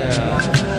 Yeah.